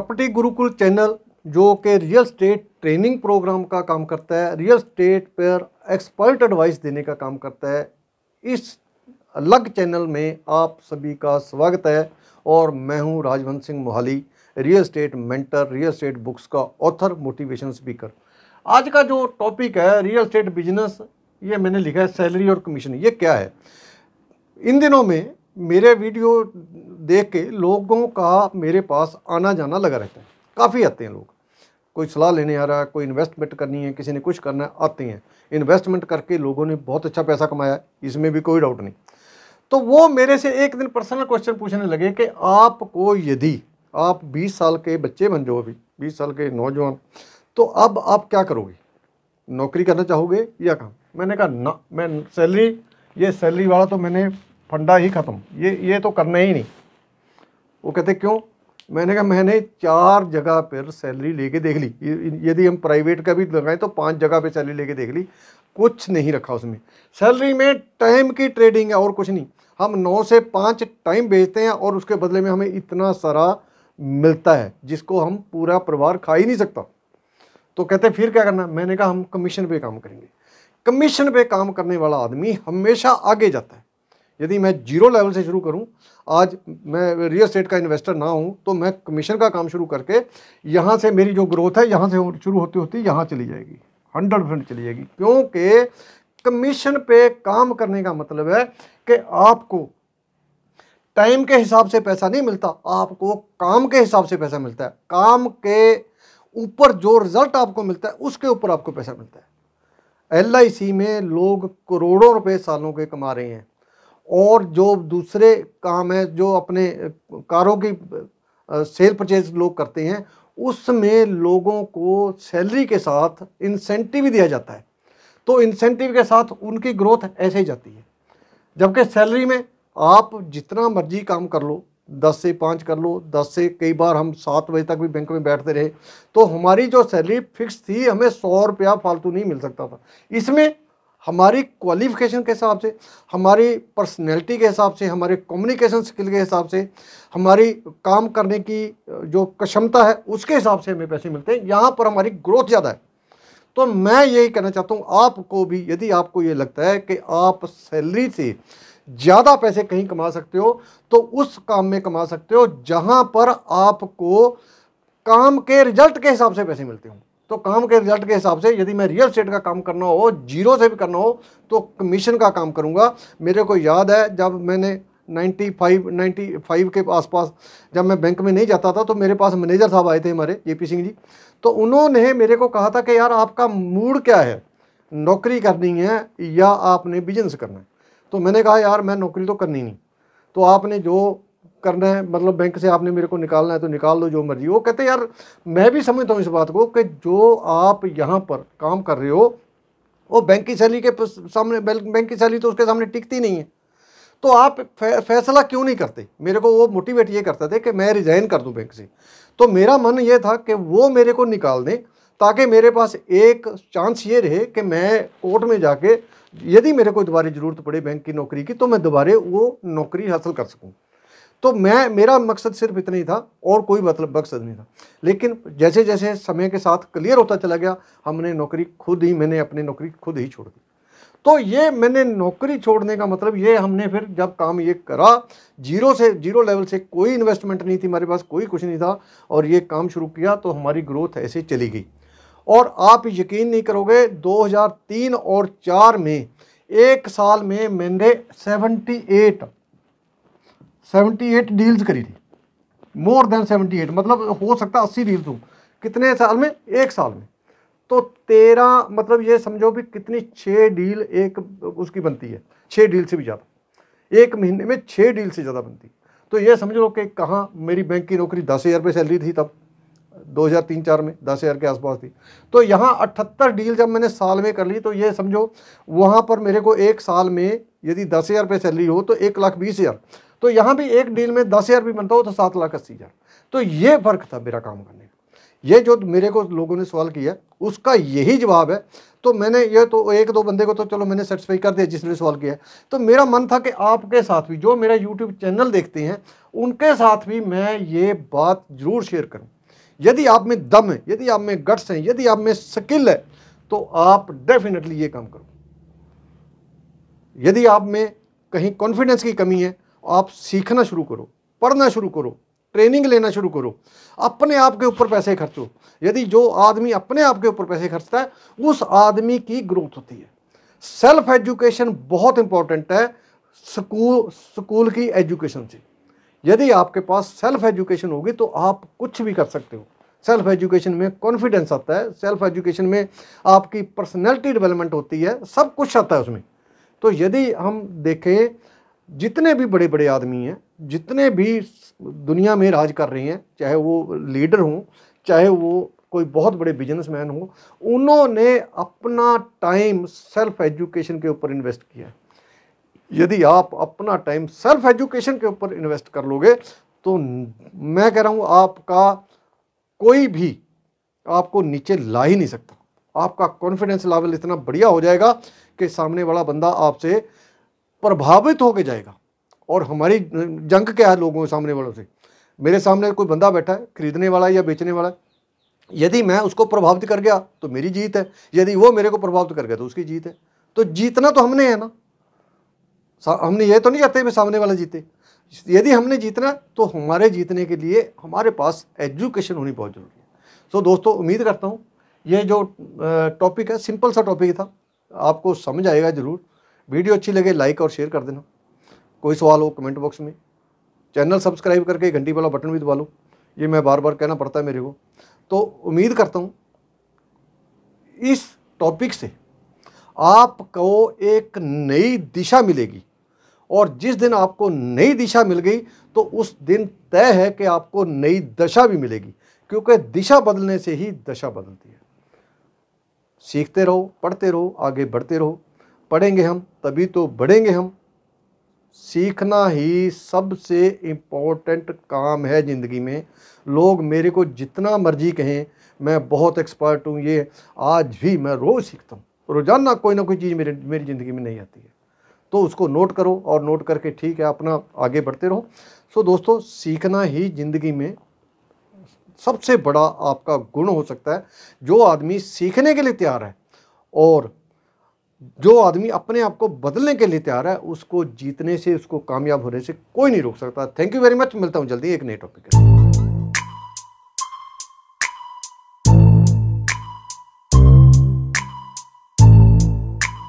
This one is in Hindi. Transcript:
प्रॉपर्टी गुरुकुल चैनल, जो कि रियल स्टेट ट्रेनिंग प्रोग्राम का काम करता है, रियल स्टेट पर एक्सपर्ट एडवाइस देने का काम करता है। इस अलग चैनल में आप सभी का स्वागत है, और मैं हूँ Rajwant Singh Mohali, real estate mentor, real estate books का ऑथर मोटिवेशन स्पीकर। आज का जो टॉपिक है, रियल स्टेट बिज़नेस, ये मैंने लिखा है सैलरी और कमीशन, ये क्या है? इन दिनों में मेरे वीडियो देख के लोगों का मेरे पास आना जाना लगा रहता है। काफ़ी आते हैं लोग। कोई सलाह लेने आ रहा है, कोई इन्वेस्टमेंट करनी है, किसी ने कुछ करना है, आते हैं। इन्वेस्टमेंट करके लोगों ने बहुत अच्छा पैसा कमाया, इसमें भी कोई डाउट नहीं। तो वो मेरे से एक दिन पर्सनल क्वेश्चन पूछने लगे कि आपको यदि आप 20 साल के बच्चे बन जाओ अभी 20 साल के नौजवान तो अब आप क्या करोगे? नौकरी करना चाहोगे या काम मैंने कहा, ना, मैं सैलरी ये सैलरी वाला तो मैंने फंडा ही ख़त्म। ये ये तो करना ही नहीं। वो कहते, क्यों? मैंने कहा, मैंने चार जगह पर सैलरी लेके देख ली। यदि हम प्राइवेट का भी लगाएँ तो पाँच जगह पे सैलरी लेके देख ली। कुछ नहीं रखा उसमें सैलरी में टाइम की ट्रेडिंग है और कुछ नहीं। हम नौ से पाँच टाइम बेचते हैं और उसके बदले में हमें इतना सारा मिलता है, जिसको हम पूरा परिवार खा ही नहीं सकता। तो कहते, फिर क्या करना? मैंने कहा, हम कमीशन पे काम करेंगे। कमीशन पे काम करने वाला आदमी हमेशा आगे जाता है। यदि मैं ज़ीरो लेवल से शुरू करूँ, आज मैं रियल स्टेट का इन्वेस्टर ना हूँ तो मैं कमीशन का काम शुरू करके यहाँ से मेरी जो ग्रोथ है, यहाँ से शुरू होती होती यहाँ चली जाएगी। हंड्रेड परसेंट चली जाएगी। क्योंकि कमीशन पे काम करने का मतलब है कि आपको टाइम के हिसाब से पैसा नहीं मिलता, आपको काम के हिसाब से पैसा मिलता है। काम के ऊपर जो रिज़ल्ट आपको मिलता है, उसके ऊपर आपको पैसा मिलता है। LIC में लोग करोड़ों रुपए सालों के कमा रहे हैं। और जो दूसरे काम है, जो अपने कारों की सेल परचेज लोग करते हैं, उसमें लोगों को सैलरी के साथ इंसेंटिव दिया जाता है। तो इंसेंटिव के साथ उनकी ग्रोथ ऐसे ही जाती है। जबकि सैलरी में आप जितना मर्ज़ी काम कर लो, दस से पाँच कर लो, दस से कई बार हम सात बजे तक भी बैंक में बैठते रहे तो हमारी जो सैलरी फिक्स थी, हमें सौ रुपया फालतू नहीं मिल सकता था। इसमें हमारी क्वालिफिकेशन के हिसाब से, हमारी पर्सनैलिटी के हिसाब से, हमारे कम्युनिकेशन स्किल के हिसाब से, हमारी काम करने की, जो क्षमता है, उसके हिसाब से हमें पैसे मिलते हैं। यहाँ पर हमारी ग्रोथ ज़्यादा है। तो मैं यही कहना चाहता हूँ, आपको भी, यदि आपको ये लगता है कि आप सैलरी से ज़्यादा पैसे कहीं कमा सकते हो तो उस काम में कमा सकते हो, जहाँ पर आपको काम के रिज़ल्ट के हिसाब से पैसे मिलते हो। तो काम के रिज़ल्ट के हिसाब से यदि मैं रियल स्टेट का काम करना हो ज़ीरो से भी करना हो तो कमीशन का काम करूँगा। मेरे को याद है, जब मैंने 95 95 के आसपास जब मैं बैंक में नहीं जाता था तो मेरे पास मैनेजर साहब आए थे हमारे ए पी सिंह जी। तो उन्होंने मेरे को कहा था कि यार आपका मूड क्या है? नौकरी करनी है या आपने बिज़नेस करना है? तो मैंने कहा, यार, मैं नौकरी तो करनी नहीं। तो आपने जो करना है मतलब बैंक से आपने मेरे को निकालना है तो निकाल दो जो मर्ज़ी। वो कहते यार, मैं भी समझता हूँ इस बात को कि जो आप यहाँ पर काम कर रहे हो, वो बैंक की सैलरी के सामने बैंक की सैलरी तो उसके सामने टिकती नहीं है। तो आप फैसला क्यों नहीं करते? मेरे को वो मोटिवेट ये करते थे कि मैं रिजाइन कर दूँ बैंक से। तो मेरा मन ये था कि वो मेरे को निकाल दें, ताकि मेरे पास एक चांस ये रहे कि मैं कोर्ट में जाके, यदि मेरे को दोबारा ज़रूरत पड़े बैंक की नौकरी की तो मैं दोबारा वो नौकरी हासिल कर सकूँ। तो मैं, मेरा मकसद सिर्फ़ इतना ही था, और कोई मतलब मकसद नहीं था। लेकिन जैसे जैसे समय के साथ क्लियर होता चला गया, हमने नौकरी खुद ही, मैंने अपनी नौकरी खुद ही छोड़ दी। तो ये मैंने नौकरी छोड़ने का मतलब ये हमने फिर जब काम ये करा, ज़ीरो से, ज़ीरो लेवल से कोई इन्वेस्टमेंट नहीं थी हमारे पास, कोई कुछ नहीं था, और ये काम शुरू किया तो हमारी ग्रोथ ऐसे चली गई। और आप यकीन नहीं करोगे 2003 और 4 में, एक साल में मैंने 78 78 डील्स करी थी। मोर देन 78 मतलब हो सकता अस्सी डील्स हूँ। कितने साल में? एक साल में। तो तेरह मतलब ये समझो भी कितनी छः डील एक उसकी बनती है। छः डील से भी ज़्यादा। एक महीने में छः डील से ज़्यादा बनती। तो ये समझ लो कि कहाँ मेरी बैंक की नौकरी दस हज़ार रुपये सैलरी थी तब। 2003 चार में दस हज़ार के आसपास थी। तो यहाँ अठहत्तर डील जब मैंने साल में कर ली तो ये समझो, वहाँ पर मेरे को एक साल में यदि दस हज़ार रुपये सैलरी हो तो एक लाख बीस हज़ार। तो यहाँ भी एक डील में दस हज़ार भी बनता हो तो सात लाख अस्सी हज़ार। तो ये फ़र्क था मेरा काम करने का। ये जो मेरे को लोगों ने सवाल किया, उसका यही जवाब है। तो मैंने ये तो एक दो बंदे को तो चलो मैंने सेटिस्फाई कर दिया जिसने सवाल किया। तो मेरा मन था कि आपके साथ भी, जो मेरा यूट्यूब चैनल देखते हैं, उनके साथ भी मैं ये बात ज़रूर शेयर करूँ। यदि आप में दम है, यदि आप में गट्स हैं, यदि आप में स्किल है तो आप डेफिनेटली ये काम करो। यदि आप में कहीं कॉन्फिडेंस की कमी है आप सीखना शुरू करो, पढ़ना शुरू करो, ट्रेनिंग लेना शुरू करो, अपने आप के ऊपर पैसे खर्चो। यदि जो आदमी अपने आप के ऊपर पैसे खर्चता है, उस आदमी की ग्रोथ होती है। सेल्फ एजुकेशन बहुत इंपॉर्टेंट है स्कूल स्कूल की एजुकेशन से। यदि आपके पास सेल्फ एजुकेशन होगी तो आप कुछ भी कर सकते हो। सेल्फ एजुकेशन में कॉन्फिडेंस आता है। सेल्फ एजुकेशन में आपकी पर्सनैलिटी डेवलपमेंट होती है। सब कुछ आता है उसमें। तो यदि हम देखें जितने भी बड़े बड़े आदमी हैं, जितने भी दुनिया में राज कर रहे हैं, चाहे वो लीडर हों, चाहे वो कोई बहुत बड़े बिजनेसमैन हो, उन्होंने अपना टाइम सेल्फ एजुकेशन के ऊपर इन्वेस्ट किया यदि आप अपना टाइम सेल्फ एजुकेशन के ऊपर इन्वेस्ट कर लोगे तो मैं कह रहा हूँ, आपका कोई भी आपको नीचे ला ही नहीं सकता। आपका कॉन्फिडेंस लेवल इतना बढ़िया हो जाएगा कि सामने वाला बंदा आपसे प्रभावित होकर जाएगा। और हमारी जंग क्या है लोगों के सामने वालों से? मेरे सामने कोई बंदा बैठा है, खरीदने वाला है या बेचने वाला है, यदि मैं उसको प्रभावित कर गया तो मेरी जीत है। यदि वो मेरे को प्रभावित कर गया तो उसकी जीत है। तो जीतना तो हमने है ना। हमने ये तो नहीं चाहते मैं सामने वाला जीते। यदि हमने जीतना तो हमारे जीतने के लिए हमारे पास एजुकेशन होनी बहुत ज़रूरी है। सो दोस्तों, उम्मीद करता हूँ, ये जो टॉपिक है सिंपल सा टॉपिक था। आपको समझ आएगा ज़रूर। वीडियो अच्छी लगे लाइक और शेयर कर देना। कोई सवाल हो कमेंट बॉक्स में। चैनल सब्सक्राइब करके घंटी वाला बटन भी दबा लो। ये मैं बार बार कहना पड़ता है मेरे को। तो उम्मीद करता हूँ, इस टॉपिक से आपको एक नई दिशा मिलेगी। और जिस दिन आपको नई दिशा मिल गई तो उस दिन तय है कि आपको नई दशा भी मिलेगी। क्योंकि दिशा बदलने से ही दशा बदलती है। सीखते रहो, पढ़ते रहो, आगे बढ़ते रहो। पढ़ेंगे हम, तभी तो बढ़ेंगे हम। सीखना ही सबसे इम्पोर्टेंट काम है ज़िंदगी में। लोग मेरे को जितना मर्ज़ी कहें, मैं बहुत एक्सपर्ट हूँ, ये आज भी मैं रोज़ सीखता हूँ। रोज़ाना कोई ना कोई चीज़ मेरे, मेरी ज़िंदगी में नहीं आती है। तो उसको नोट करो और नोट करके ठीक है, अपना आगे बढ़ते रहो। सो दोस्तों, सीखना ही ज़िंदगी में सबसे बड़ा आपका गुण हो सकता है, जो आदमी सीखने के लिए तैयार है। और जो आदमी अपने आप को बदलने के लिए तैयार है, उसको जीतने से, उसको कामयाब होने से कोई नहीं रोक सकता। थैंक यू वेरी मच मिलता हूँ जल्दी एक नए टॉपिक के